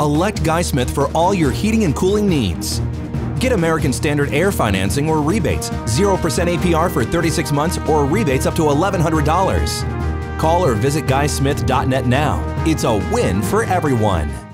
elect Guy Smith for all your heating and cooling needs. Get American Standard Air financing or rebates, 0% APR for 36 months or rebates up to $1,100. Call or visit guysmith.net now. It's a win for everyone.